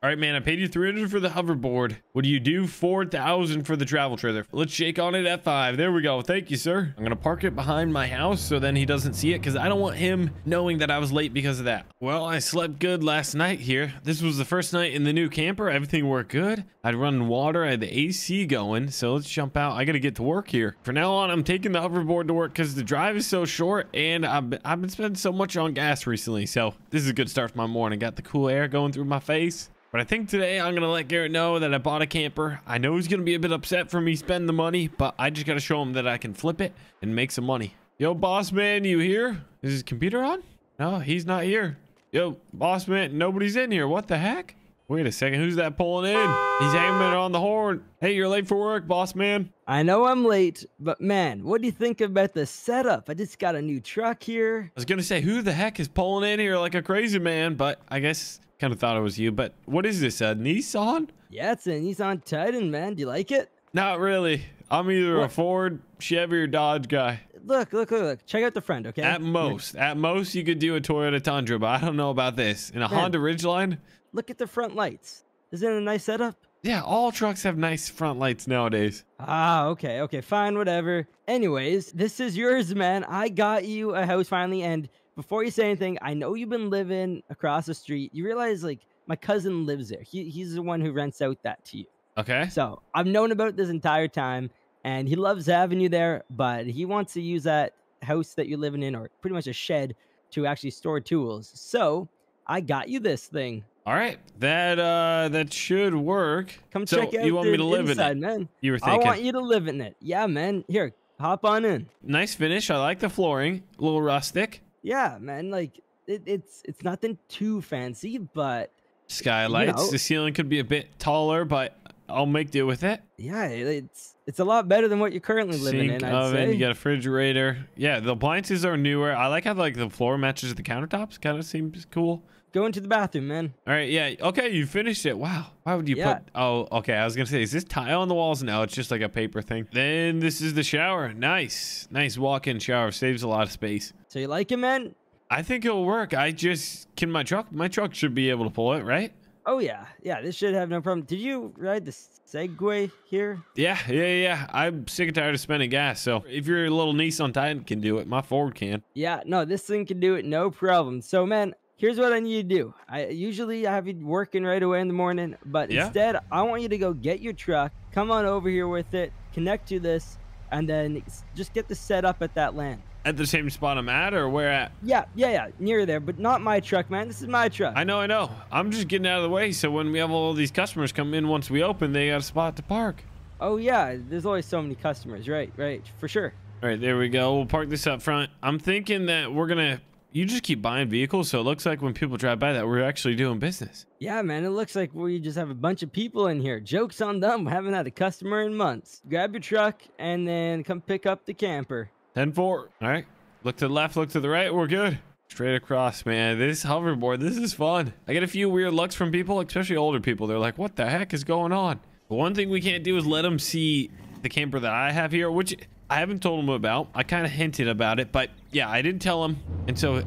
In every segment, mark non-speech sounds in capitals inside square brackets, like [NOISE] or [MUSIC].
All right, man, I paid you 300 for the hoverboard. What do you do? 4,000 for the travel trailer. Let's shake on it at five. There we go. Thank you, sir. I'm going to park it behind my house so then he doesn't see it because I don't want him knowing that I was late because of that. Well, I slept good last night here. This was the first night in the new camper. Everything worked good. I'd run water. I had the AC going. So let's jump out. I got to get to work here. For now on, I'm taking the hoverboard to work because the drive is so short and I've been, I've been spending so much on gas recently. So this is a good start for my morning. Got the cool air going through my face. But I think today I'm going to let Garrett know that I bought a camper. I know he's going to be a bit upset for me spending the money, but I just got to show him that I can flip it and make some money. Yo, boss man, you here? Is his computer on? No, he's not here. Yo, boss man, nobody's in here. What the heck? Wait a second. Who's that pulling in? He's aiming it on the horn. Hey, you're late for work, boss man. I know I'm late, but man, what do you think about the setup? I just got a new truck here. I was going to say, who the heck is pulling in here like a crazy man? But I guess Kind of thought it was you, but what is this? A Nissan? Yeah, it's a Nissan Titan, man. Do you like it? Not really. I'm either what? a Ford, Chevy, or Dodge guy. Look, look, look, look. Check out the friend, okay? At most, at most, you could do a Toyota Tundra, but I don't know about this. In a man, Honda Ridgeline? Look at the front lights. Isn't it a nice setup? Yeah, all trucks have nice front lights nowadays. Ah, okay, okay, fine, whatever. Anyways, this is yours, man. I got you a house finally, and before you say anything, I know you've been living across the street. You realize like my cousin lives there. He, he's the one who rents out that to you. Okay. So I've known about this entire time, and he loves having you there, but he wants to use that house that you're living in, or pretty much a shed, to actually store tools. So I got you this thing. All right, that uh that should work. Come so check out. You want me to live inside, in it, man? You were thinking. I want you to live in it. Yeah, man. Here, hop on in. Nice finish. I like the flooring. A little rustic. Yeah, man. Like it, it's it's nothing too fancy, but skylights. You know, the ceiling could be a bit taller, but I'll make do with it. Yeah, it's it's a lot better than what you're currently living in. I'd oven, say. you got a refrigerator. Yeah, the appliances are newer. I like how like the floor matches the countertops. Kind of seems cool. Go into the bathroom, man. All right, yeah. Okay, you finished it. Wow. Why would you yeah. put? Oh, okay. I was gonna say, is this tile on the walls? No, it's just like a paper thing. Then this is the shower. Nice, nice walk-in shower. Saves a lot of space. So you like it, man? I think it'll work. I just can my truck. My truck should be able to pull it, right? Oh yeah, yeah. This should have no problem. Did you ride the Segway here? Yeah, yeah, yeah. I'm sick and tired of spending gas. So if your little Nissan Titan can do it, my Ford can. Yeah, no, this thing can do it, no problem. So man, here's what I need to do. I usually I have you working right away in the morning, but yeah. instead I want you to go get your truck, come on over here with it, connect to this, and then just get the set up at that land at the same spot I'm at or where at? Yeah, yeah, yeah, near there, but not my truck, man. This is my truck. I know, I know. I'm just getting out of the way so when we have all these customers come in once we open, they got a spot to park. Oh yeah, there's always so many customers, right? Right, for sure. All right, there we go. We'll park this up front. I'm thinking that we're gonna. You just keep buying vehicles, so it looks like when people drive by that we're actually doing business. Yeah, man, it looks like we just have a bunch of people in here. Jokes on them. We haven't had a customer in months. Grab your truck and then come pick up the camper. 10-4. All right. Look to the left, look to the right. We're good. Straight across, man. This hoverboard, this is fun. I get a few weird looks from people, especially older people. They're like, what the heck is going on? But one thing we can't do is let them see the camper that I have here, which I haven't told them about. I kind of hinted about it, but yeah, I didn't tell them. And so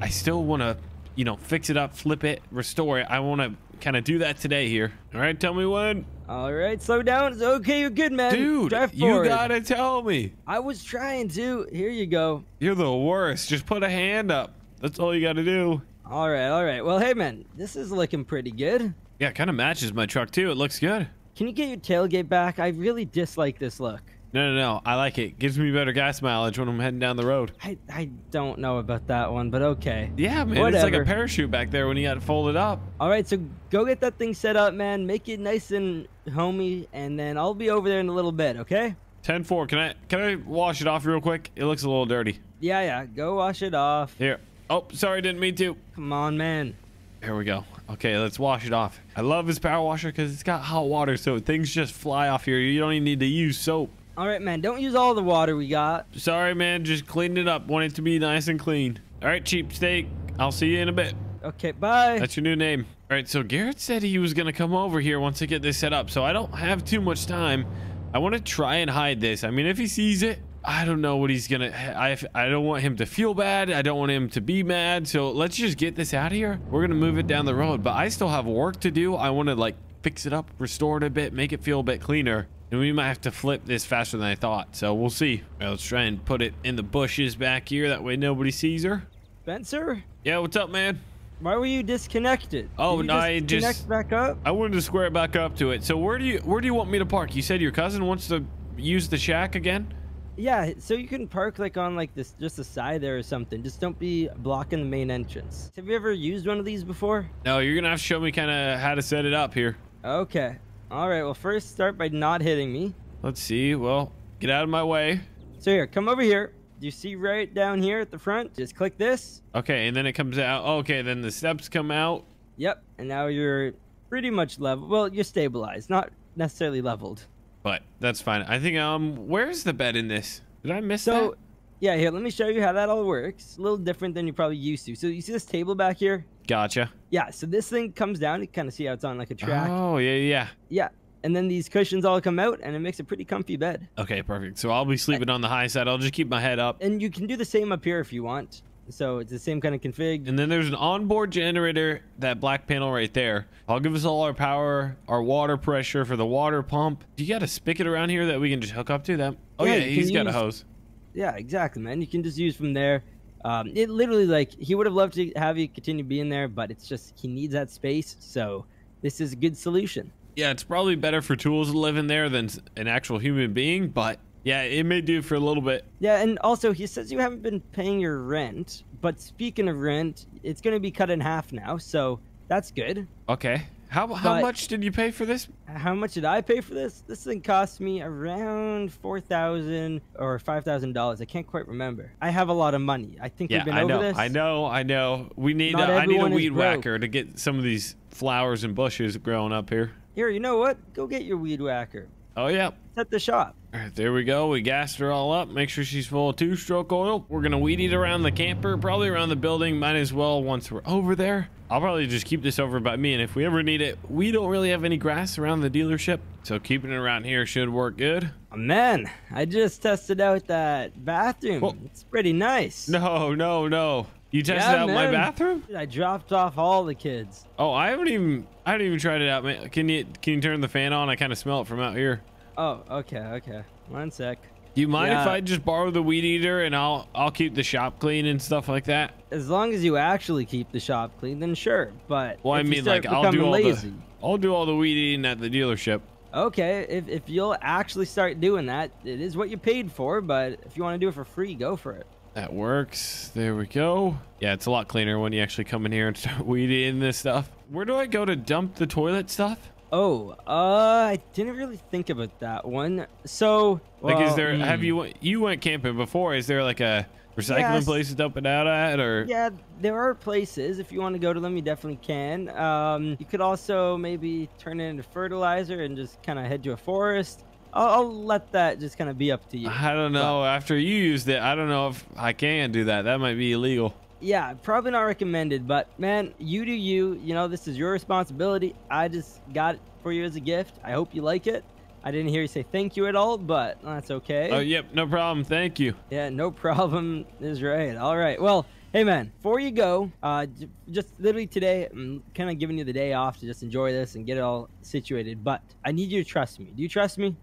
I still want to, you know, fix it up, flip it, restore it. I want to kind of do that today here. All right, tell me when. All right, slow down. It's okay, you're good, man. Dude, you gotta tell me. I was trying to. Here you go. You're the worst. Just put a hand up. That's all you gotta do. All right, all right. Well, hey, man, this is looking pretty good. Yeah, kind of matches my truck, too. It looks good. Can you get your tailgate back? I really dislike this look. No, no, no. I like it. Gives me better gas mileage when I'm heading down the road. I, I don't know about that one, but okay. Yeah, man. Whatever. It's like a parachute back there when you got to fold it folded up. All right, so go get that thing set up, man. Make it nice and homey, and then I'll be over there in a little bit, okay? 10-4. Can I can I wash it off real quick? It looks a little dirty. Yeah, yeah. Go wash it off. Here. Oh, sorry. Didn't mean to. Come on, man. Here we go. Okay, let's wash it off. I love this power washer because it's got hot water, so things just fly off here. You don't even need to use soap. All right, man. Don't use all the water we got. Sorry, man. Just cleaned it up. Want it to be nice and clean. All right, cheap steak. I'll see you in a bit. Okay, bye. That's your new name. All right, so Garrett said he was going to come over here once I get this set up, so I don't have too much time. I want to try and hide this. I mean, if he sees it, I don't know what he's gonna. I I don't want him to feel bad. I don't want him to be mad. So let's just get this out of here. We're gonna move it down the road, but I still have work to do. I want to like fix it up, restore it a bit, make it feel a bit cleaner. And we might have to flip this faster than I thought. So we'll see. Well, let's try and put it in the bushes back here. That way nobody sees her. Spencer? Yeah, what's up, man? Why were you disconnected? Oh, no, I just connect back up. I wanted to square it back up to it. So where do you where do you want me to park? You said your cousin wants to use the shack again. Yeah, so you can park like on like this just the side there or something. Just don't be blocking the main entrance. Have you ever used one of these before? No, you're gonna have to show me kind of how to set it up here. Okay. All right. Well, first start by not hitting me. Let's see. Well, get out of my way. So here, come over here. Do you see right down here at the front? Just click this. Okay, and then it comes out. Okay, then the steps come out. Yep, and now you're pretty much level. Well, you're stabilized, not necessarily leveled. But that's fine. I think um, where's the bed in this? Did I miss so, that? Yeah, here. Let me show you how that all works. A little different than you're probably used to. So you see this table back here? Gotcha. Yeah. So this thing comes down. You kind of see how it's on like a track. Oh yeah, yeah. Yeah and then these cushions all come out and it makes a pretty comfy bed. Okay, perfect. So I'll be sleeping on the high side. I'll just keep my head up. And you can do the same up here if you want. So it's the same kind of config. And then there's an onboard generator, that black panel right there. I'll give us all our power, our water pressure for the water pump. Do you got a spigot around here that we can just hook up to them? Oh yeah, yeah he's got a hose. Yeah, exactly, man. You can just use from there. Um, it literally like he would have loved to have you continue being there, but it's just he needs that space. So this is a good solution. Yeah, it's probably better for tools to live in there than an actual human being, but yeah, it may do for a little bit. Yeah, and also he says you haven't been paying your rent, but speaking of rent, it's going to be cut in half now, so that's good. Okay. How, how much did you pay for this? How much did I pay for this? This thing cost me around four thousand or five thousand dollars. I can't quite remember. I have a lot of money. I think yeah, we've been I over know, this. I know, I know. We need. A, uh, I need a weed whacker to get some of these flowers and bushes growing up here. Here, you know what? Go get your weed whacker. Oh, yeah. At the shop. All right, there we go. We gassed her all up. Make sure she's full of two-stroke oil. We're going to weed eat around the camper, probably around the building. Might as well once we're over there. I'll probably just keep this over by me, and if we ever need it, we don't really have any grass around the dealership, so keeping it around here should work good. Oh, man, I just tested out that bathroom. Well, it's pretty nice. No, no, no. You tested yeah, out man. my bathroom? I dropped off all the kids. Oh, I haven't even I haven't even tried it out, man. Can you can you turn the fan on? I kind of smell it from out here. Oh, okay, okay. One sec. Do you mind yeah. if I just borrow the weed eater and I'll I'll keep the shop clean and stuff like that? As long as you actually keep the shop clean, then sure. But well, I mean, like I'll do all lazy, the I'll do all the weed eating at the dealership. Okay, if if you'll actually start doing that, it is what you paid for. But if you want to do it for free, go for it. That works. There we go. Yeah, it's a lot cleaner when you actually come in here and [LAUGHS] start weeding this stuff. Where do I go to dump the toilet stuff? Oh, uh, I didn't really think about that one. So, like, well, is there? Mm. Have you you went camping before? Is there like a recycling yes. place to dump it out at, or? Yeah, there are places. If you want to go to them, you definitely can. Um, you could also maybe turn it into fertilizer and just kind of head to a forest. I'll, I'll let that just kind of be up to you. I don't know. But, After you used it, I don't know if I can do that. That might be illegal. Yeah, probably not recommended. But man, you do you. You know, this is your responsibility. I just got it for you as a gift. I hope you like it. I didn't hear you say thank you at all, but that's okay. Oh, yep, no problem. Thank you. Yeah, no problem [LAUGHS] is right. All right. Well, hey man, before you go, uh, just literally today, I'm kind of giving you the day off to just enjoy this and get it all situated. But I need you to trust me. Do you trust me?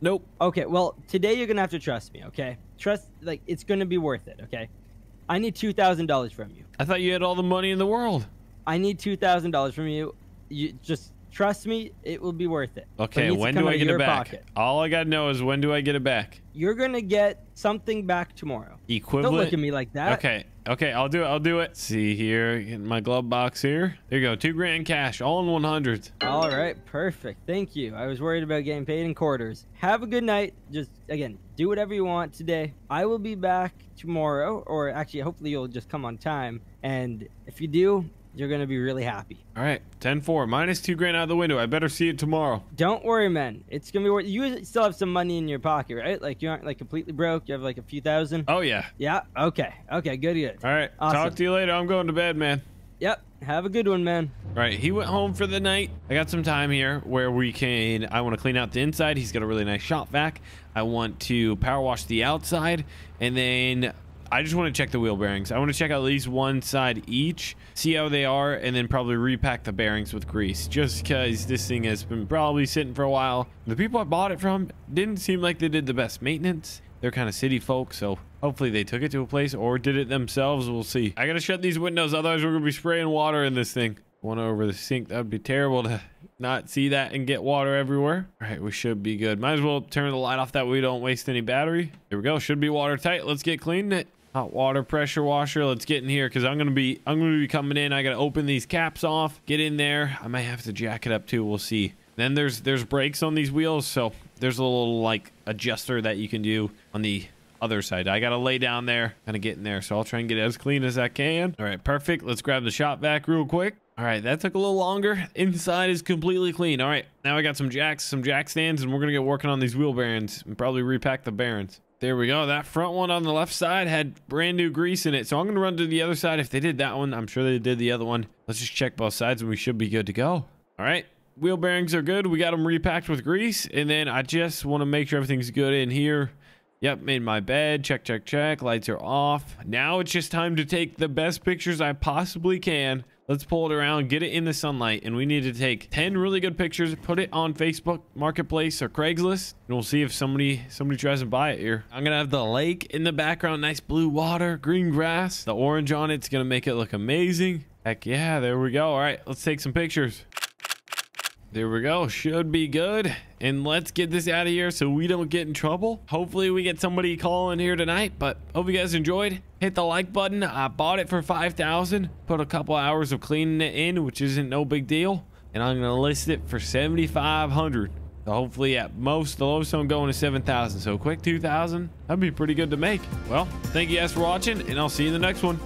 Nope. Okay, well, today you're gonna have to trust me, okay? Trust, like, it's gonna be worth it, okay? I need two thousand dollars from you. I thought you had all the money in the world. I need two thousand dollars from you. You just trust me, it will be worth it. Okay, when do I get it back? Pocket. All I gotta know is when do I get it back? You're gonna get something back tomorrow. Equivalent. Don't look at me like that. Okay, okay, I'll do it. I'll do it. See here, in my glove box here. There you go, two grand cash, all in one hundred. All right, perfect. Thank you. I was worried about getting paid in quarters. Have a good night. Just again, do whatever you want today. I will be back tomorrow, or actually, hopefully, you'll just come on time. And if you do, you're going to be really happy. All right, 10 4. Minus two grand out of the window. I better see it tomorrow. Don't worry, man. It's going to be worth You still have some money in your pocket, right? Like, you aren't like completely broke. You have like a few thousand. Oh, yeah. Yeah. Okay. Okay. Good. Good. All right. Awesome. Talk to you later. I'm going to bed, man. Yep. Have a good one, man. All right. He went home for the night. I got some time here where we can, I want to clean out the inside. He's got a really nice shop vac. I want to power wash the outside. And then I just want to check the wheel bearings. I want to check at least one side each, see how they are, and then probably repack the bearings with grease. Just because this thing has been probably sitting for a while. The people I bought it from didn't seem like they did the best maintenance. They're kind of city folk, so hopefully they took it to a place or did it themselves. We'll see. I gotta shut these windows, otherwise we're gonna be spraying water in this thing. One over the sink. That would be terrible to not see that and get water everywhere. All right, we should be good. Might as well turn the light off that way we don't waste any battery. There we go. Should be watertight. Let's get cleaning it. Hot water pressure washer. Let's get in here because I'm gonna be I'm gonna be coming in. I gotta open these caps off, get in there. I might have to jack it up too. We'll see. Then there's there's brakes on these wheels, so there's a little like adjuster that you can do on the other side. I got to lay down there, kind of get in there. So I'll try and get as clean as I can. All right, perfect. Let's grab the shop vac real quick. All right, that took a little longer. Inside is completely clean. All right, now I got some jacks, some jack stands, and we're to get working on these wheel bearings and probably repack the bearings. There we go. That front one on the left side had brand new grease in it. So I'm going to run to the other side. If they did that one, I'm sure they did the other one. Let's just check both sides and we should be good to go. All right. Wheel bearings are good. We got them repacked with grease. And then I just want to make sure everything's good in here. Yep, made my bed. Check, check, check. Lights are off. Now it's just time to take the best pictures I possibly can. Let's pull it around, get it in the sunlight, and we need to take 10 really good pictures, put it on Facebook Marketplace or Craigslist, and we'll see if somebody somebody tries to buy it here. I'm gonna have the lake in the background, nice blue water, green grass. The orange on it's gonna make it look amazing. Heck yeah, there we go. All right, let's take some pictures. There we go. Should be good. And let's get this out of here so we don't get in trouble. Hopefully we get somebody calling here tonight, but hope you guys enjoyed. Hit the like button. I bought it for 5000 Put a couple hours of cleaning it in, which isn't no big deal. And I'm going to list it for 7500 so hopefully at most the lowest I'm going to 7,000. So quick 2,000. That'd be pretty good to make. Well, thank you guys for watching and I'll see you in the next one.